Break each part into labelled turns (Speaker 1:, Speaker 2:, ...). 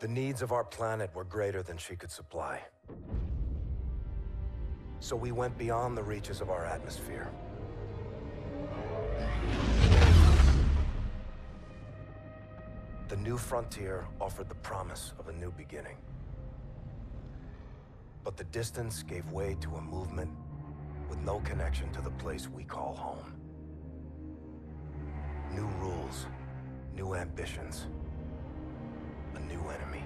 Speaker 1: The needs of our planet were greater than she could supply. So we went beyond the reaches of our atmosphere. The new frontier offered the promise of a new beginning. But the distance gave way to a movement with no connection to the place we call home. New rules, new ambitions, a new enemy.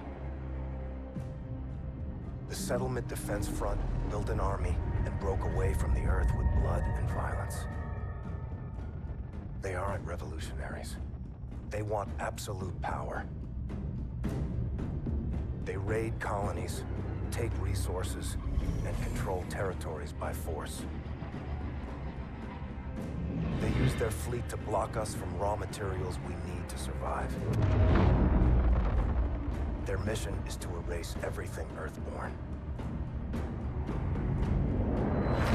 Speaker 1: The Settlement Defense Front built an army and broke away from the Earth with blood and violence. They aren't revolutionaries. They want absolute power. They raid colonies, take resources, and control territories by force. They use their fleet to block us from raw materials we need to survive. Their mission is to erase everything Earthborn.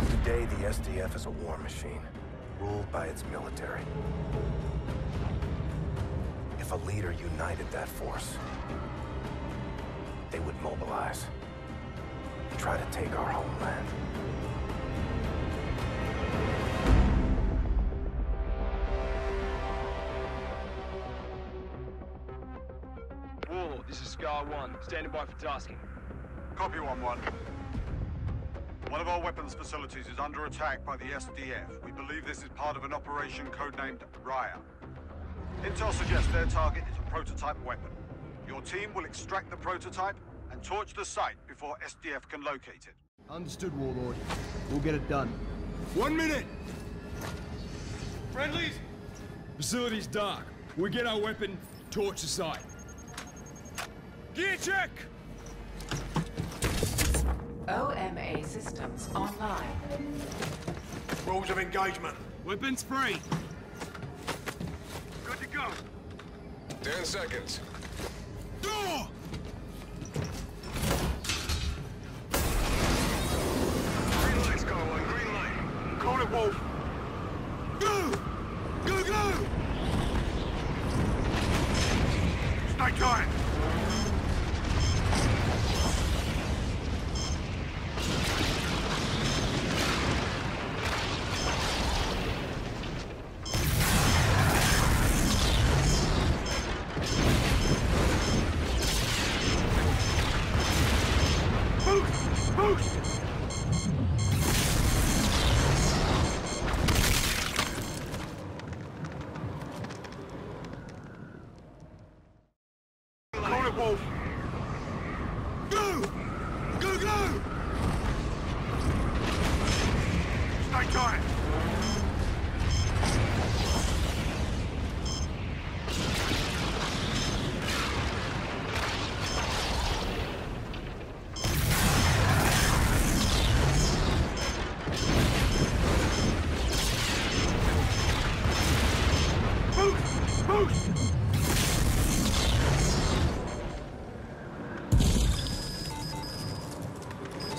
Speaker 1: Today, the SDF is a war machine, ruled by its military. If a leader united that force, they would mobilize and try to take our homeland.
Speaker 2: 1-1. Standing by for tasking.
Speaker 3: Copy 1-1. One of our weapons facilities is under attack by the SDF. We believe this is part of an operation codenamed Rhea. Intel suggests their target is a prototype weapon. Your team will extract the prototype and torch the site before SDF can locate it.
Speaker 4: Understood, Warlord. We'll get it done.
Speaker 5: One minute! Friendlies! Facility's dark. We get our weapon, torch the site. Gear check!
Speaker 6: OMA systems online.
Speaker 5: Rules of engagement. Weapons free. Good to go.
Speaker 7: Ten seconds.
Speaker 5: Door!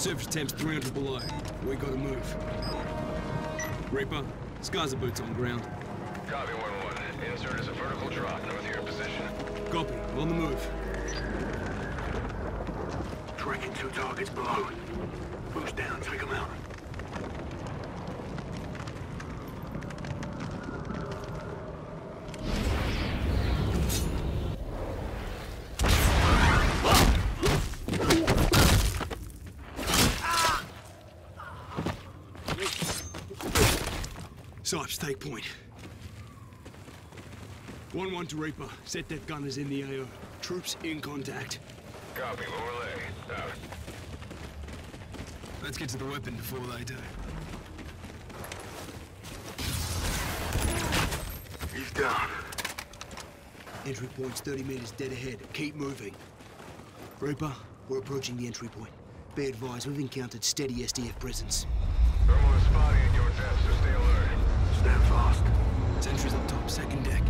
Speaker 5: Surface temp's 300 below. We gotta move. Reaper, Scars boots on ground.
Speaker 7: Copy 1-1. Insert is a vertical drop north of your position.
Speaker 5: Copy. On the move. Tracking two targets below. Boost down, take them out. Take point. 1-1 to Reaper. Set that gunners in the AO. Troops in contact.
Speaker 7: Copy. Out.
Speaker 5: Let's get to the weapon before they do. He's down. Entry point's 30 meters dead ahead. Keep moving. Reaper, we're approaching the entry point. Be advised, we've encountered steady SDF presence.
Speaker 7: Thermal is spotty at your depth, so stay alert.
Speaker 5: Stand fast. Sentries up top, second deck.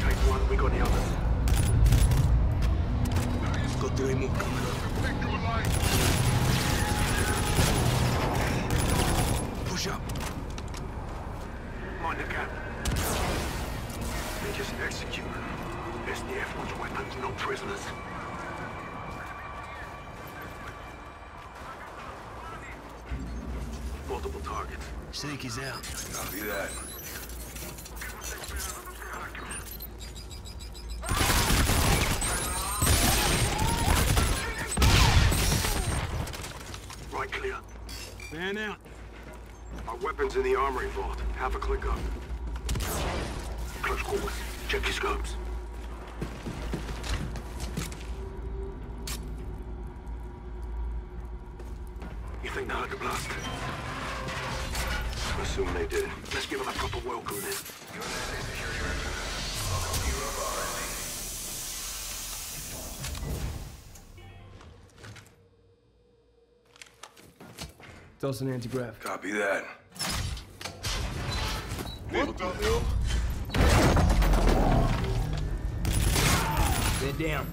Speaker 5: Take one, we got the others. Got three more coming. Push up. Mind the gap. They just execute. SDF wants weapons, not prisoners. Targets. Seek is out.
Speaker 7: Copy that.
Speaker 5: Right clear.
Speaker 8: Man out.
Speaker 5: Our weapons in the armory vault. Half a click up. Close quarters. Check your scopes. I assume. Let's give them a proper welcome then.
Speaker 8: Toss an anti-grav.
Speaker 7: Copy that.
Speaker 8: They're down.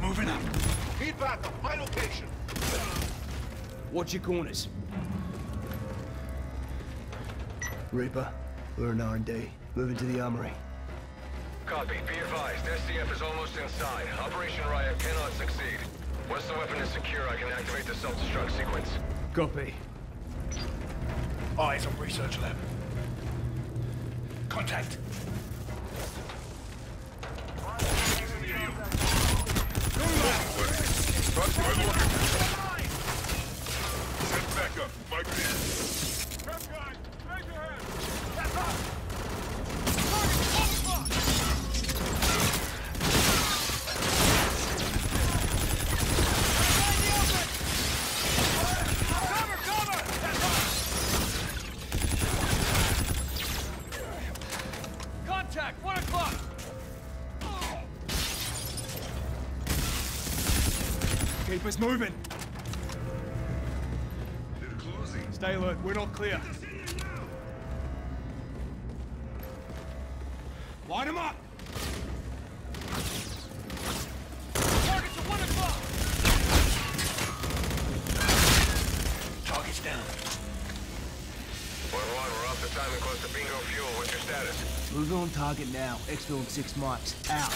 Speaker 5: Moving up.
Speaker 3: Need backup. My location.
Speaker 8: Watch your corners. Reaper, we're in R&D. Moving to the armory.
Speaker 7: Copy. Be advised. SDF is almost inside. Operation Riot cannot succeed. Once the weapon is secure, I can activate the self-destruct sequence.
Speaker 8: Copy.
Speaker 5: Eyes on research lab. Contact.
Speaker 7: Back up. Mike status?
Speaker 8: Move on target now. Exfil in six mics. Out.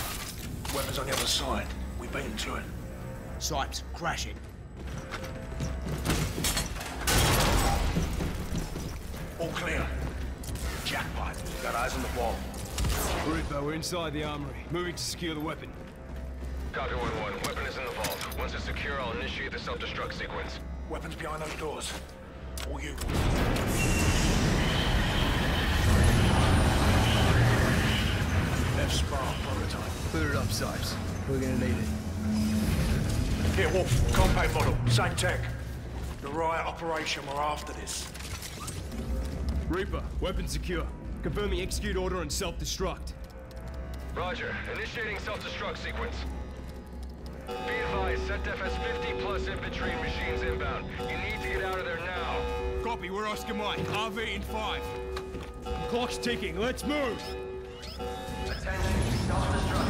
Speaker 5: Weapons on the other side. We beat them to it.
Speaker 8: Sipes, crash it.
Speaker 5: All clear. Jackpot. Got eyes on the wall.
Speaker 8: Reaper, we're inside the armory. Moving to secure the weapon.
Speaker 7: Copy one one. Weapon is in the vault. Once it's secure, I'll initiate the self-destruct sequence.
Speaker 5: Weapons behind those doors. All you. Left spar, prototype.
Speaker 8: Put it up, Sipes. We're gonna need it.
Speaker 5: Here, Wolf. Compact model. Same tech. The riot operation, we're after this.
Speaker 8: Reaper, weapon secure. Confirming execute order and self-destruct.
Speaker 7: Roger. Initiating self-destruct sequence. Be advised, SetDef has 50 plus infantry and machines inbound. You need to get out of there now.
Speaker 8: Copy, we're Oscar Mike. RV in five. Clock's ticking. Let's move.
Speaker 9: Attention, self-destruct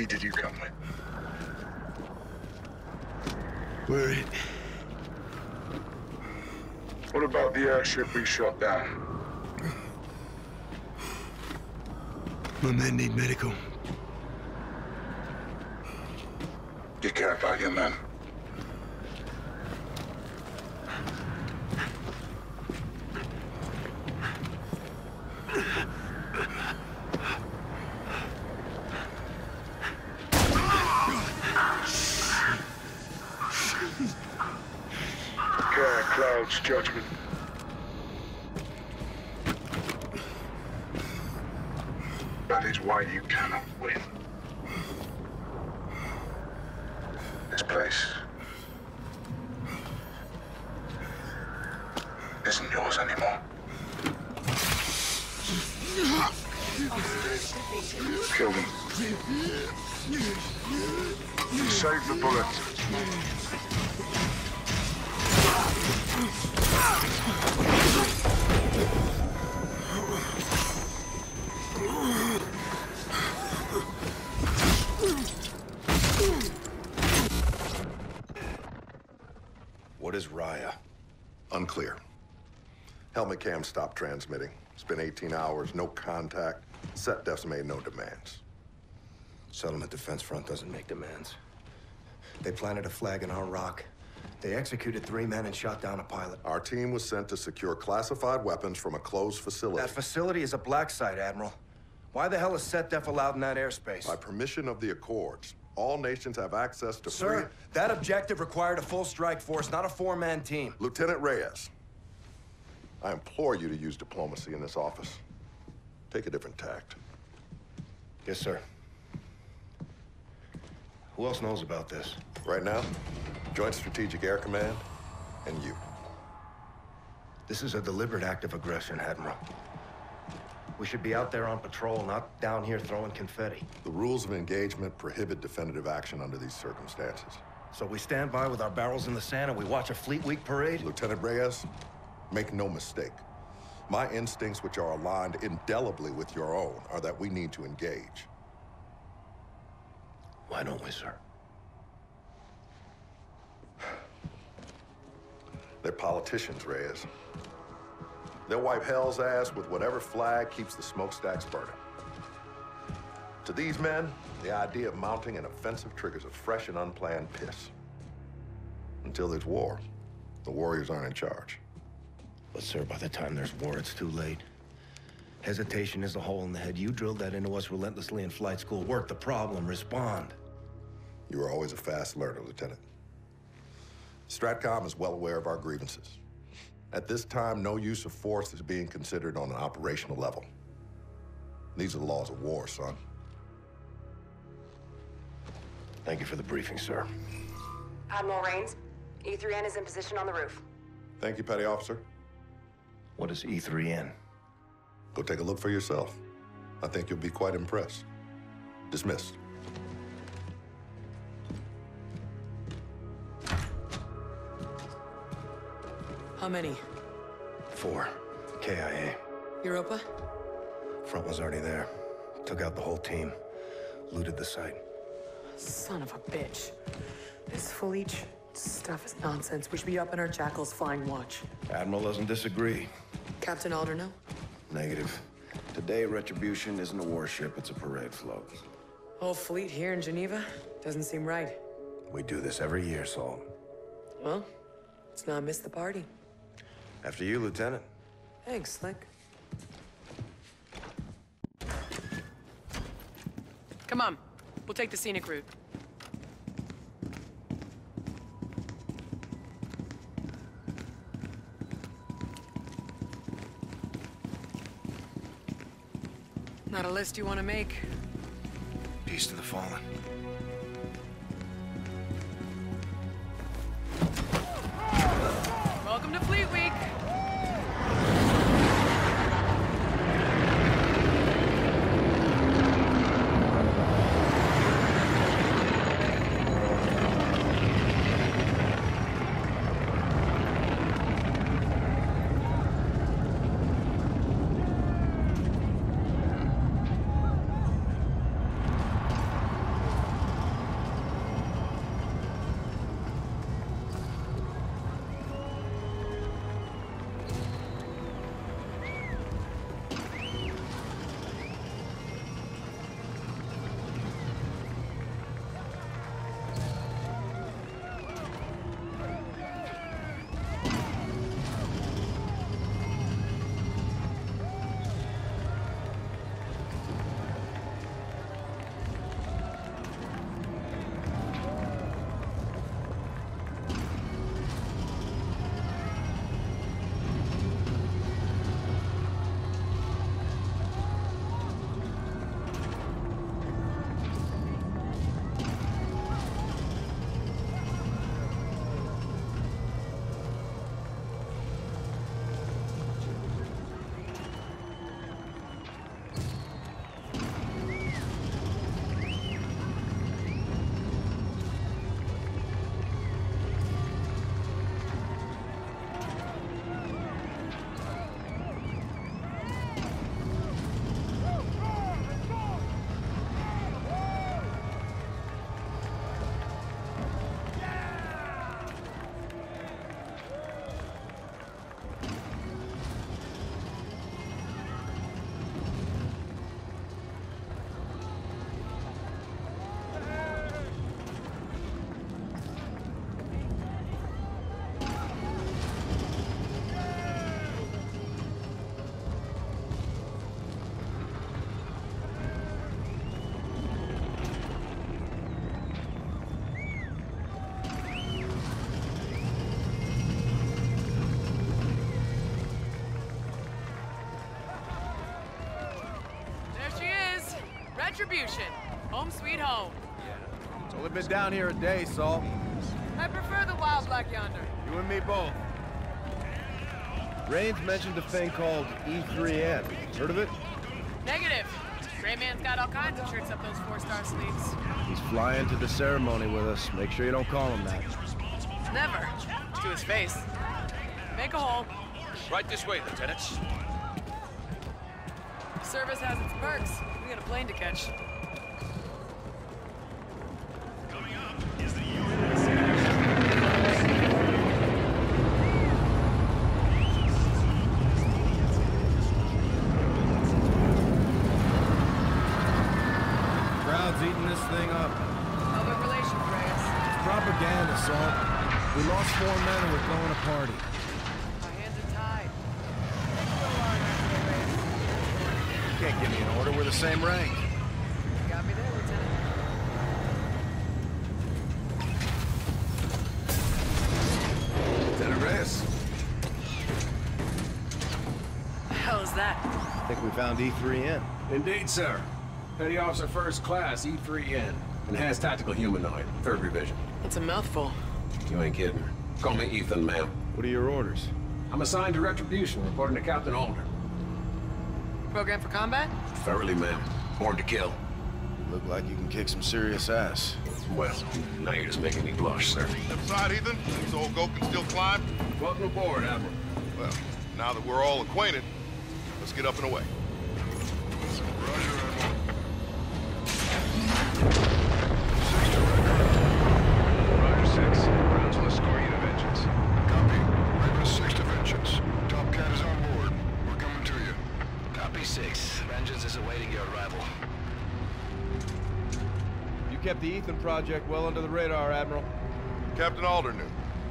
Speaker 10: How did you come with?
Speaker 5: We're it.
Speaker 10: What about the airship we shot down?
Speaker 5: My men need medical.
Speaker 10: You care about your men?
Speaker 11: Cam stopped transmitting. It's been 18 hours, no contact. SetDefs made no demands.
Speaker 1: Settlement Defense Front doesn't make demands. They planted a flag in our rock. They executed three men and shot down a pilot.
Speaker 11: Our team was sent to secure classified weapons from a closed facility.
Speaker 1: That facility is a black site, Admiral. Why the hell is SetDef allowed in that airspace?
Speaker 11: By permission of the Accords, all nations have access to
Speaker 1: Sir,
Speaker 11: free...
Speaker 1: that objective required a full strike force, not a four-man team.
Speaker 11: Lieutenant Reyes, I implore you to use diplomacy in this office. Take a different tact.
Speaker 1: Yes, sir. Who else knows about this?
Speaker 11: Right now, Joint Strategic Air Command and you.
Speaker 1: This is a deliberate act of aggression, Admiral. We should be out there on patrol, not down here throwing confetti.
Speaker 11: The rules of engagement prohibit definitive action under these circumstances.
Speaker 1: So we stand by with our barrels in the sand and we watch a Fleet Week parade?
Speaker 11: Lieutenant Reyes, make no mistake. My instincts, which are aligned indelibly with your own, are that we need to engage.
Speaker 1: Why don't we, sir?
Speaker 11: They're politicians, Reyes. They'll wipe hell's ass with whatever flag keeps the smokestacks burning. To these men, the idea of mounting an offensive triggers a fresh and unplanned piss. Until there's war, the warriors aren't in charge.
Speaker 1: But, sir, by the time there's war, it's too late. Hesitation is a hole in the head. You drilled that into us relentlessly in flight school. Work the problem, respond.
Speaker 11: You were always a fast learner, Lieutenant. Stratcom is well aware of our grievances. At this time, no use of force is being considered on an operational level. These are the laws of war, son.
Speaker 1: Thank you for the briefing, sir.
Speaker 12: Admiral Raines, E3N is in position on the roof.
Speaker 11: Thank you, Petty Officer.
Speaker 1: What is E3N?
Speaker 11: Go take a look for yourself. I think you'll be quite impressed. Dismissed.
Speaker 13: How many?
Speaker 1: Four. KIA.
Speaker 13: Europa?
Speaker 1: Front was already there. Took out the whole team. Looted the site.
Speaker 13: Son of a bitch. This Felice stuff is nonsense. We should be up in our jackals flying watch.
Speaker 1: Admiral doesn't disagree.
Speaker 13: Captain Alder, Alderno?
Speaker 1: Negative. Today, Retribution isn't a warship, it's a parade float.
Speaker 13: Whole fleet here in Geneva? Doesn't seem right.
Speaker 1: We do this every year, Salt.
Speaker 13: Well, let's not miss the party.
Speaker 1: After you, Lieutenant.
Speaker 13: Thanks, Slick. Come on. We'll take the scenic route. Not a list you want to make.
Speaker 1: Peace to the fallen.
Speaker 13: Welcome to Fleet Week. Retribution. Home sweet home. Yeah.
Speaker 14: It's only been down here a day, Salt.
Speaker 13: I prefer the wild black yonder.
Speaker 14: You and me both. Raines mentioned a thing called E3N. Heard of it?
Speaker 13: Negative. Gray Man's got all kinds of tricks up those four-star sleeves.
Speaker 14: He's flying to the ceremony with us. Make sure you don't call him that.
Speaker 13: Never. To his face. Make a hole.
Speaker 9: Right this way, Lieutenants.
Speaker 13: Service has its perks. We got a plane to catch.
Speaker 14: Crowd's eating this thing up.
Speaker 13: Public relations,
Speaker 14: propaganda, Salt. We lost four men and we're throwing a party.
Speaker 13: My hands are tied.
Speaker 14: You can't give me an order. We're the same rank.
Speaker 13: You got me there, Lieutenant.
Speaker 15: Lieutenant Reyes.
Speaker 13: The hell is that?
Speaker 14: I think we found E3N.
Speaker 15: Indeed, sir. Petty Officer First Class, E3N. Enhanced Tactical Humanoid, third revision.
Speaker 13: It's a mouthful.
Speaker 15: You ain't kidding. Call me Ethan, ma'am.
Speaker 14: What are your orders?
Speaker 15: I'm assigned to Retribution, reporting to Captain Alder.
Speaker 13: Program for combat?
Speaker 15: Thoroughly, ma'am. Born to kill.
Speaker 14: Look like you can kick some serious ass.
Speaker 15: Well, now you're just making me blush, sir.
Speaker 11: Left side, Ethan. This old goat can still climb.
Speaker 15: Welcome aboard, Admiral.
Speaker 11: Well, now that we're all acquainted, let's get up and away.
Speaker 14: Project well under the radar, Admiral.
Speaker 11: Captain Alder knew.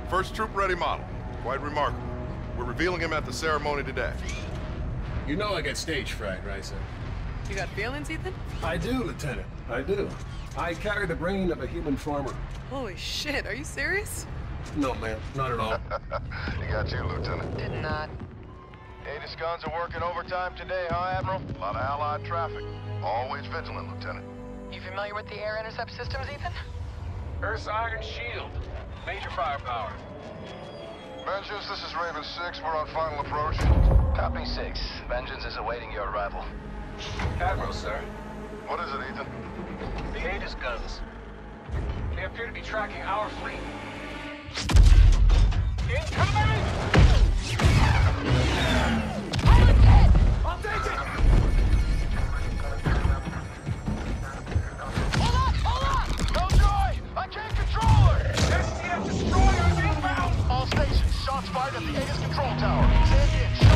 Speaker 11: First troop-ready model. Quite remarkable. We're revealing him at the ceremony today.
Speaker 15: You know I get stage fright, right, sir?
Speaker 13: You got feelings, Ethan?
Speaker 15: I do, Lieutenant. I do. I carry the brain of a human farmer.
Speaker 13: Holy shit, are you serious?
Speaker 15: No, ma'am. Not at all.
Speaker 10: he got you, Lieutenant.
Speaker 13: Did not.
Speaker 11: Aegis guns are working overtime today, huh, Admiral? A lot of Allied traffic. Always vigilant, Lieutenant.
Speaker 13: You familiar with the air intercept systems, Ethan?
Speaker 15: Earth's Iron Shield. Major firepower.
Speaker 10: Vengeance, this is Raven 6. We're on final approach.
Speaker 16: Copy 6. Vengeance is awaiting your arrival.
Speaker 15: Admiral, sir.
Speaker 10: What is it, Ethan?
Speaker 15: The Aegis guns. They appear to be tracking our fleet. Incoming! I'll take it!
Speaker 10: Shots fired at the Aegis control tower. Send in,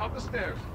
Speaker 4: up
Speaker 17: the
Speaker 14: stairs.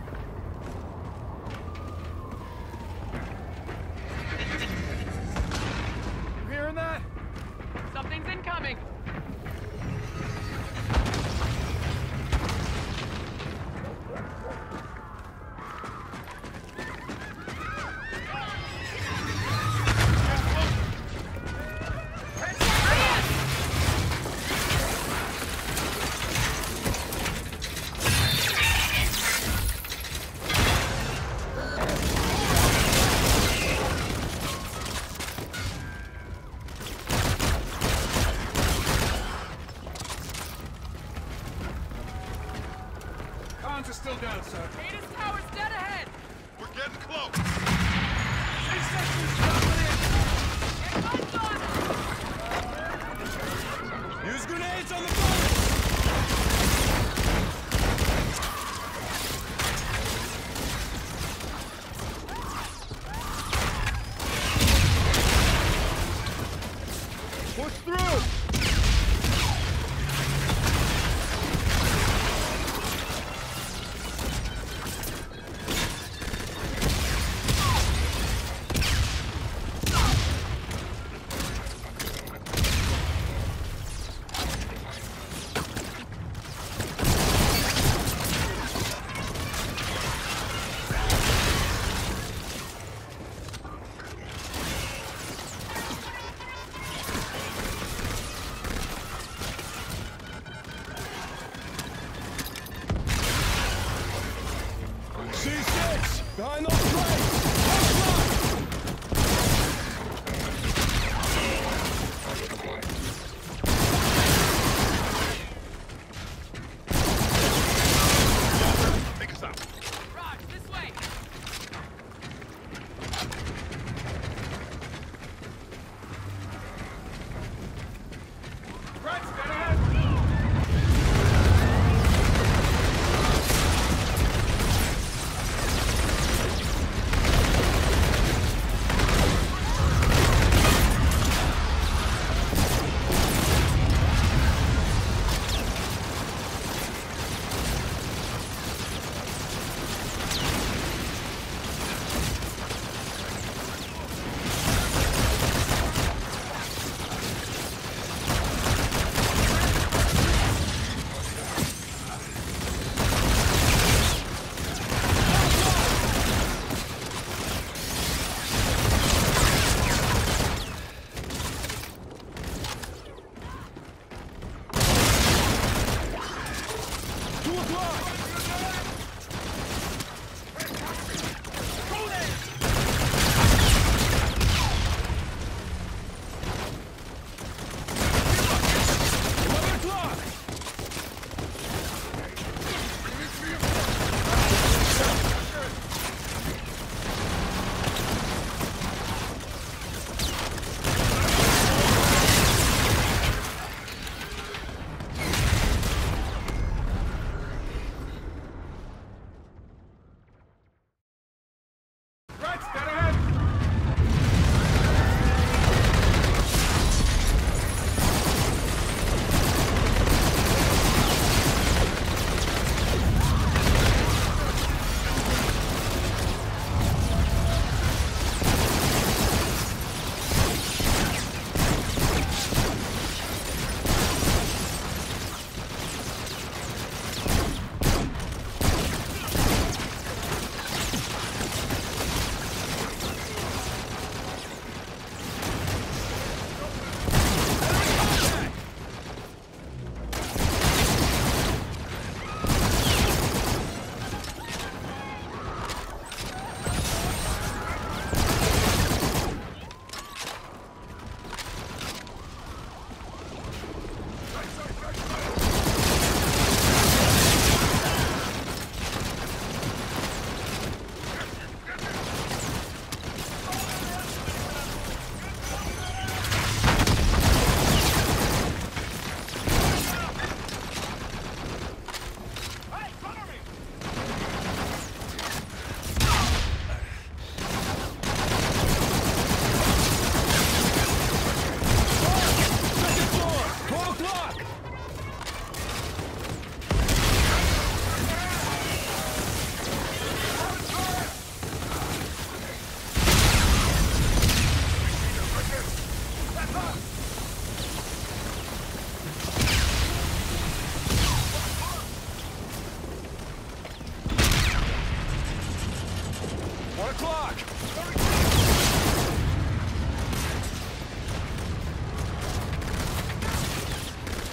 Speaker 7: Clock!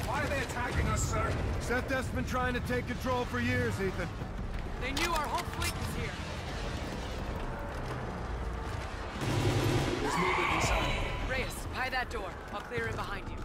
Speaker 9: Why are they attacking us, sir?
Speaker 14: Seth's been trying to take control for years, Ethan.
Speaker 13: They knew our whole fleet was here.
Speaker 9: There's movement inside.
Speaker 13: Reyes, pie that door. I'll clear it behind you.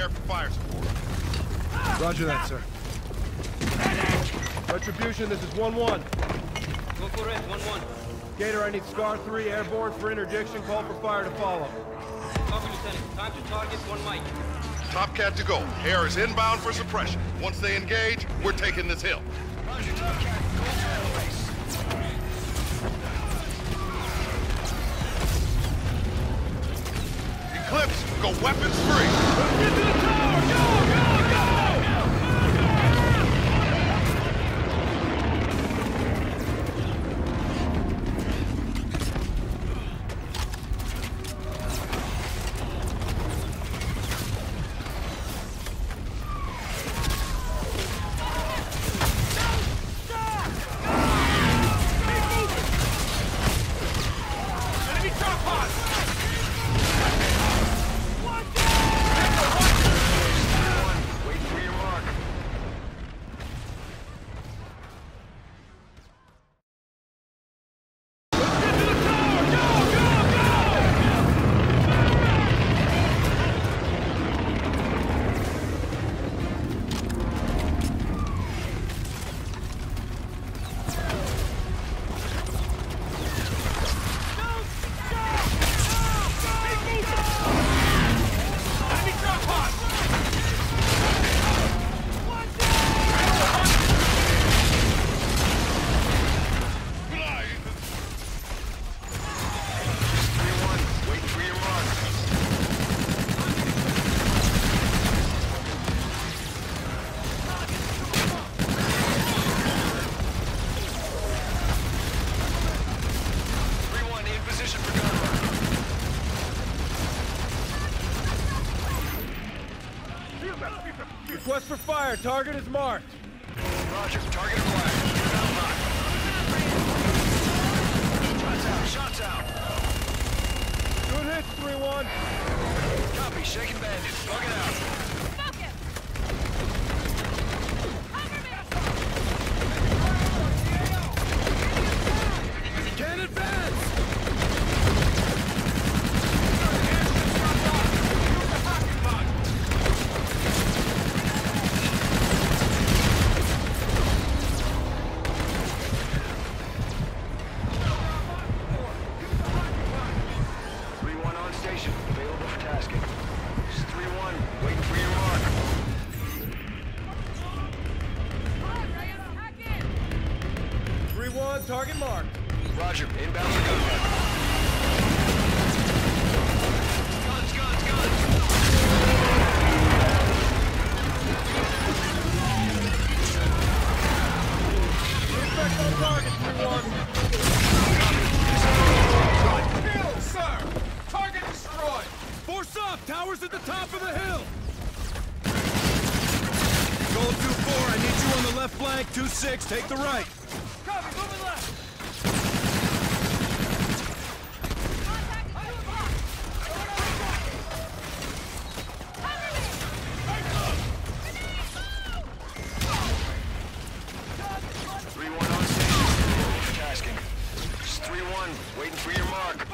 Speaker 11: Air for fire support.
Speaker 14: Roger that, sir. Retribution, this is 1-1.
Speaker 18: Go for it, 1-1.
Speaker 14: Gator, I need Scar 3 airborne for interdiction. Call for fire to follow.
Speaker 18: Copy, Lieutenant. Time to target one mic.
Speaker 11: Top Cat to go. Air is inbound for suppression. Once they engage, we're taking this hill.
Speaker 7: Roger, Top Cat. Go.
Speaker 11: Eclipse, go weapons free.
Speaker 14: Fire. Target is marked.
Speaker 7: Roger. Target acquired. Shots out. Shots out.
Speaker 14: Good hits, 3-1.
Speaker 7: Copy. Shaking bandits. Bug it out.
Speaker 14: The right.
Speaker 17: Copy, moving left.
Speaker 7: Three one on station. Tasking. It's three one. Waiting for your mark.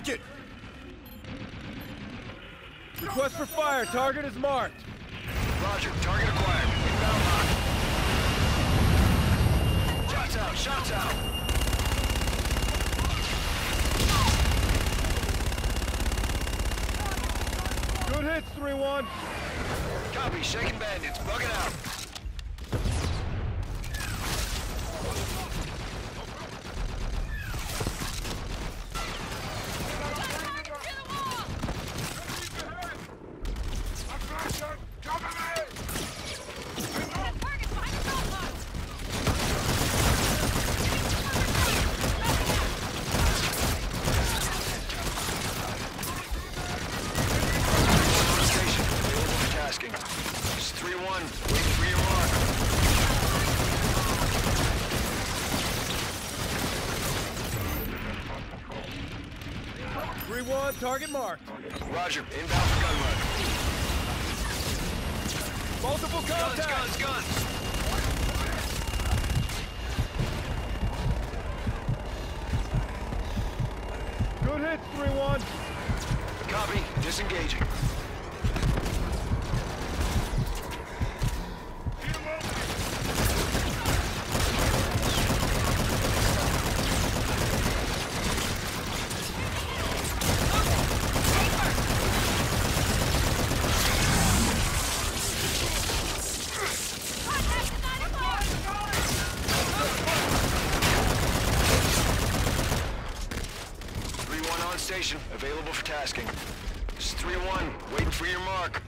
Speaker 14: Take it.
Speaker 4: Request for fire. Target is marked.
Speaker 7: Roger. Target acquired. Inbound lock. Shots out. Shots out.
Speaker 4: Good hits, 3-1.
Speaker 7: Copy. Shaking bandits. Bugging out. Station. Available for tasking. It's 3-1. Waiting for your mark.
Speaker 4: Three one, target marked.
Speaker 7: Roger. Inbound for gun run.
Speaker 4: Multiple
Speaker 7: Guns,
Speaker 4: contacts.
Speaker 7: guns, guns.
Speaker 4: Good hits, three one.
Speaker 7: Copy. Disengaging. Three one on station. Tasking. It's three one. Waiting for your mark.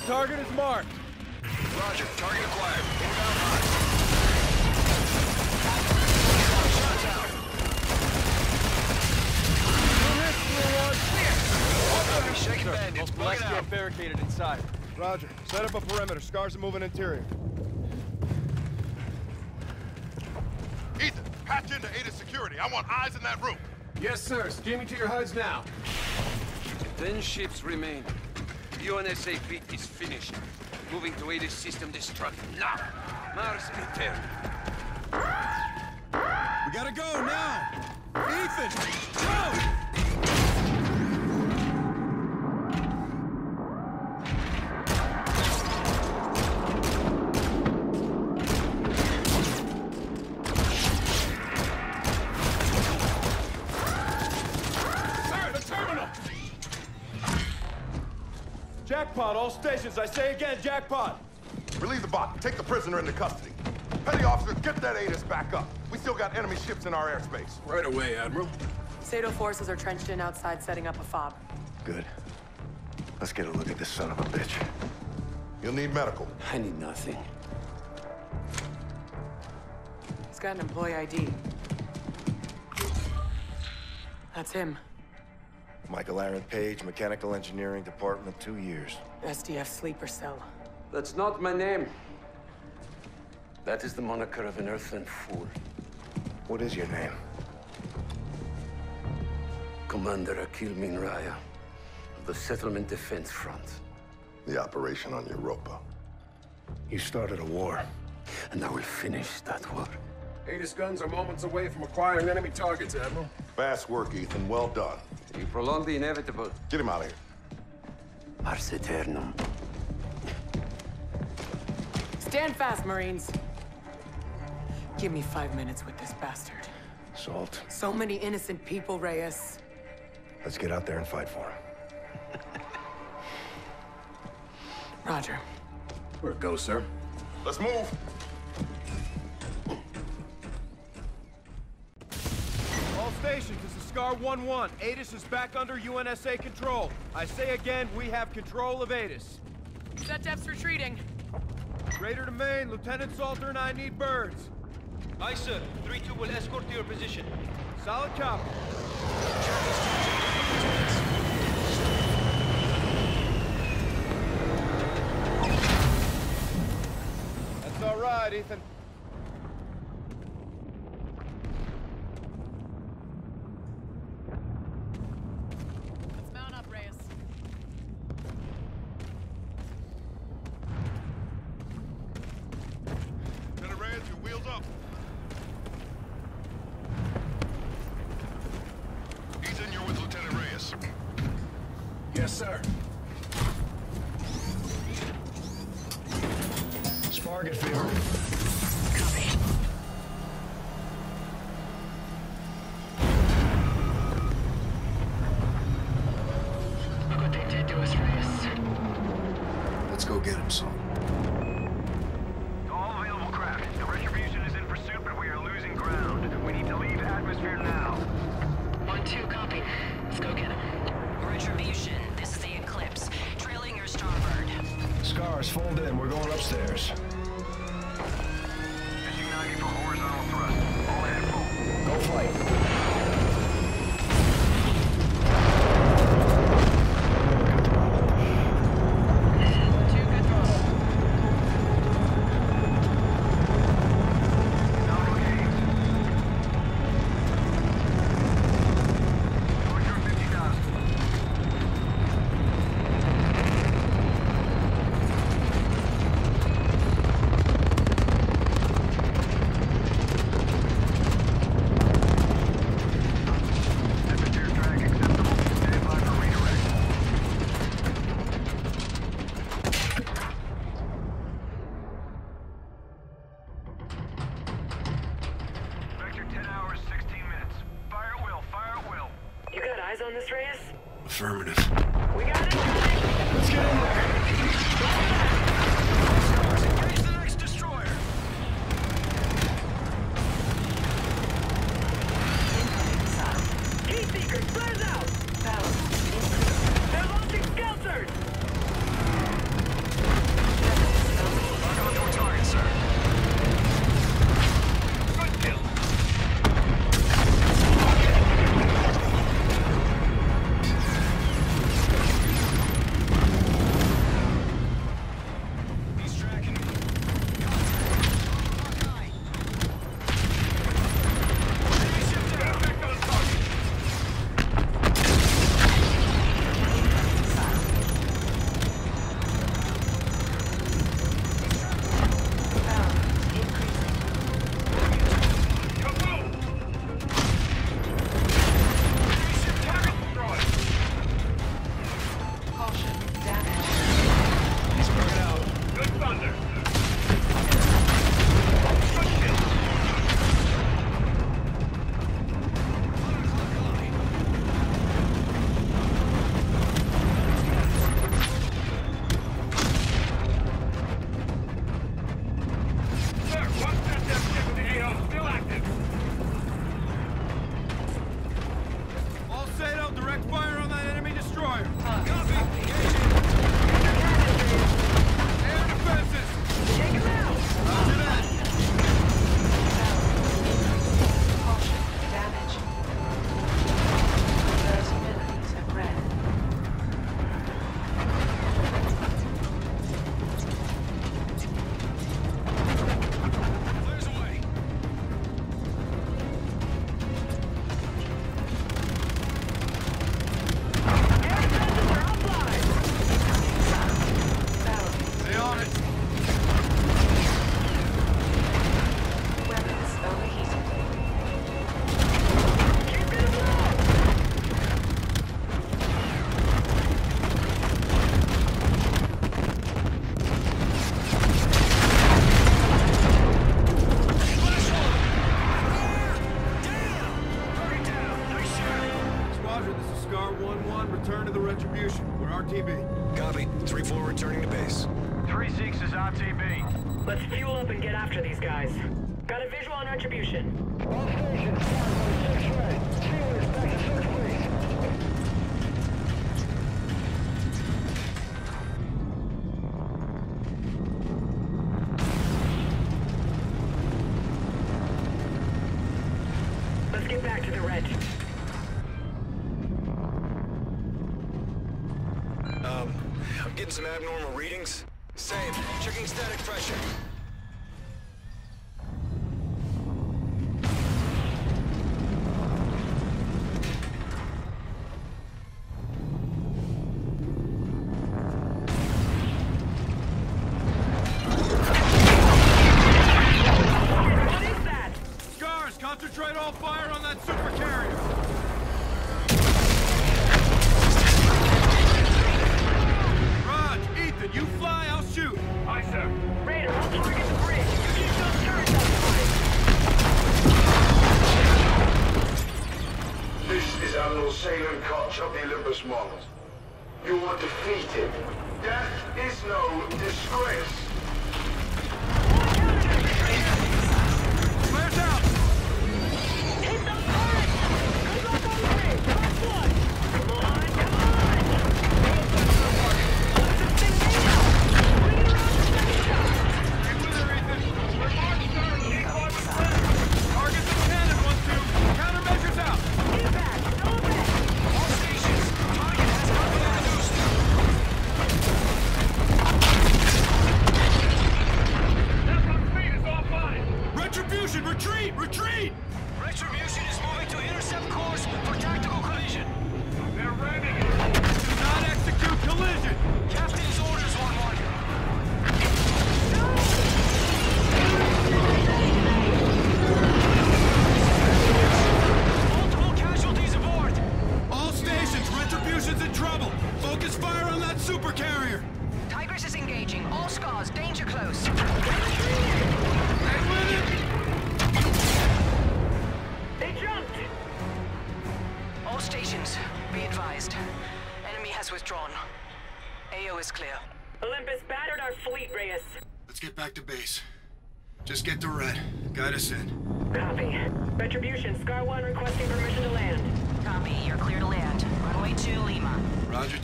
Speaker 4: Fire. Target is marked.
Speaker 7: Roger. Target acquired. Inbound hot. Shots out.
Speaker 4: Good hits, 3-1.
Speaker 7: Copy. Shaking bandits.
Speaker 4: Last
Speaker 7: Bugging out.
Speaker 4: barricaded inside.
Speaker 14: Roger. Set up a perimeter. Scars are moving interior.
Speaker 11: Ethan, patch into Ada Security. I want eyes in that room.
Speaker 15: Yes, sir. Streaming to your HUDs now.
Speaker 19: Ten ships remain. UNSA beat is finished. Moving to aid system destruct now. Mars return.
Speaker 14: We gotta go now. Ethan, go!
Speaker 4: Stations. I say again, jackpot.
Speaker 11: Relieve the bot. Take the prisoner into custody. Petty officer, get that ATIS back up. We still got enemy ships in our airspace.
Speaker 15: Right away, Admiral.
Speaker 13: Sato forces are trenched in outside setting up a fob.
Speaker 1: Good. Let's get a look at this son of a bitch.
Speaker 11: You'll need medical.
Speaker 19: I need nothing.
Speaker 13: He's got an employee ID. That's him.
Speaker 1: Michael Aaron Page, Mechanical Engineering Department, two years.
Speaker 13: SDF sleeper cell.
Speaker 19: That's not my name. That is the moniker of an earthling fool.
Speaker 1: What is your name?
Speaker 19: Commander Akeel Min Rayah of the Settlement Defense Front.
Speaker 11: The operation on Europa.
Speaker 1: You started a war.
Speaker 19: And I will finish that war.
Speaker 15: Aegis guns are moments away from acquiring enemy targets, Admiral.
Speaker 11: Fast work, Ethan. Well done.
Speaker 19: You prolonged the inevitable.
Speaker 11: Get him out of here.
Speaker 19: Ars Eternum.
Speaker 13: Stand fast, Marines. Give me five minutes with this bastard.
Speaker 1: Salt.
Speaker 13: So many innocent people, Reyes.
Speaker 1: Let's get out there and fight for him.
Speaker 13: Roger.
Speaker 15: Where it goes, sir?
Speaker 11: Let's move.
Speaker 7: All stations, this is Scar 1-1. Atis is back under UNSA control. I say again, we have control of Atis.
Speaker 13: SetDef's retreating.
Speaker 7: Raider to main, Lieutenant Salter and I need birds.
Speaker 14: Aye, sir. 3-2 will escort to your position.
Speaker 7: Solid copy. That's all right, Ethan.
Speaker 10: Getting some abnormal readings. Same. Checking static pressure.
Speaker 4: Concentrate all fire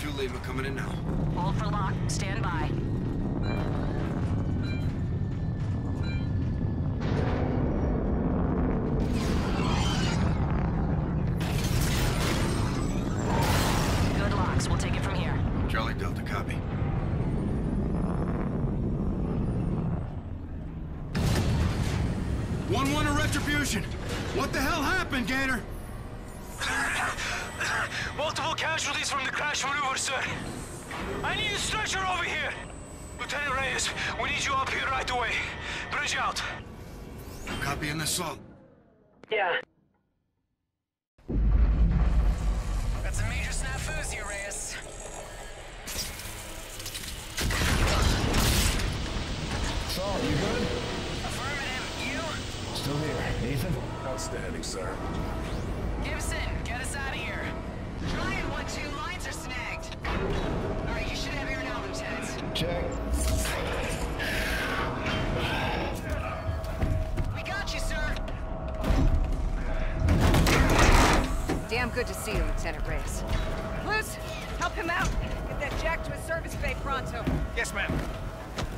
Speaker 20: 2 Lima
Speaker 4: coming in now.
Speaker 20: Hold for lock. Stand by. Good
Speaker 4: to
Speaker 21: see you, Lieutenant Reyes. Luz, help him out. Get that jack to his service bay pronto.
Speaker 9: Yes, ma'am.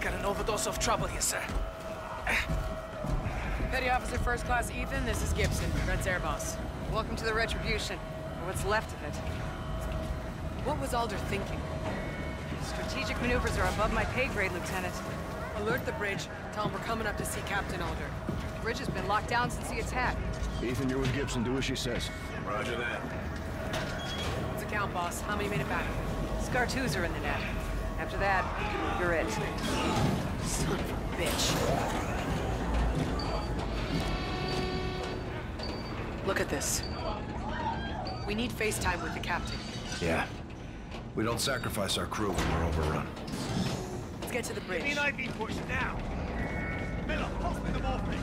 Speaker 9: Got an overdose of trouble here, sir. Eh.
Speaker 13: Petty Officer First Class Ethan, this is Gibson, Red's air boss.
Speaker 21: Welcome to the Retribution, or what's left of it.
Speaker 13: What was Alder thinking?
Speaker 21: Strategic maneuvers are above my pay grade, Lieutenant.
Speaker 13: Alert the bridge. Tell him we're coming up to see Captain Alder.
Speaker 21: The bridge has been locked down since the attack.
Speaker 14: Ethan, you're with Gibson. Do as she says.
Speaker 15: Roger that.
Speaker 13: What's the count, boss? How many made it back?
Speaker 21: Scar 2s are in the net. After that, you're it.
Speaker 13: Son of a bitch. Look at this. We need FaceTime with the captain.
Speaker 1: Yeah. We don't sacrifice our crew when we're overrun.
Speaker 13: Let's get to the bridge.
Speaker 2: Give me an IV push now. Miller, pass me the morphine.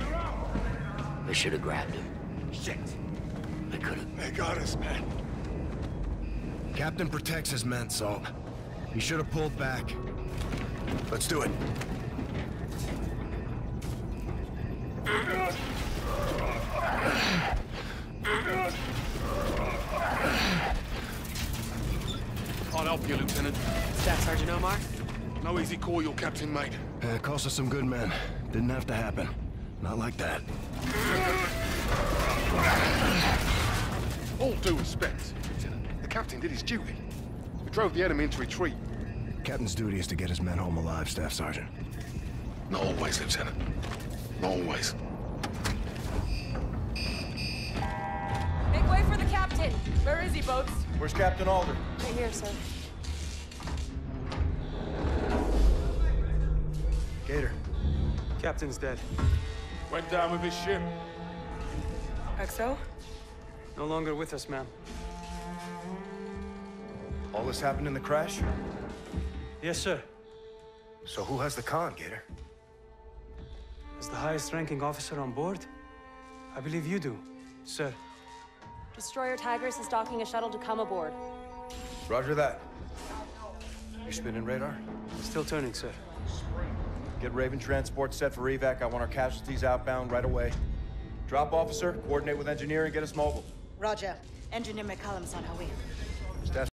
Speaker 2: We're out.
Speaker 22: I should have grabbed him.
Speaker 2: Shit.
Speaker 22: I could have.
Speaker 2: They got us, man.
Speaker 1: Captain protects his men, Salt. He should have pulled back. Let's do it.
Speaker 3: I'll help you, Lieutenant.
Speaker 13: Staff Sergeant Omar?
Speaker 3: No easy call, your captain, mate.
Speaker 1: Uh, it cost us some good men. Didn't have to happen. Not like that.
Speaker 3: All due respect, Lieutenant. The captain did his duty. We drove the enemy into retreat.
Speaker 1: Captain's duty is to get his men home alive, Staff Sergeant.
Speaker 3: Not always, Lieutenant. Not always.
Speaker 6: Make way for the captain. Where is he, Boats?
Speaker 14: Where's Captain Alder?
Speaker 6: Right here, sir.
Speaker 14: Gator.
Speaker 23: Captain's dead.
Speaker 9: Went down with his ship.
Speaker 13: XO?
Speaker 23: No longer with us, ma'am.
Speaker 14: All this happened in the crash?
Speaker 23: Yes, sir.
Speaker 14: So who has the con, Gator?
Speaker 23: As the highest ranking officer on board, I believe you do, sir.
Speaker 21: Destroyer Tigris is docking a shuttle to come aboard.
Speaker 14: Roger that. You spinning radar?
Speaker 23: Still turning, sir.
Speaker 14: Get Raven transport set for evac. I want our casualties outbound right away. Drop officer, coordinate with engineering, get us mobile.
Speaker 22: Roger. Engineer McCallum's on her way.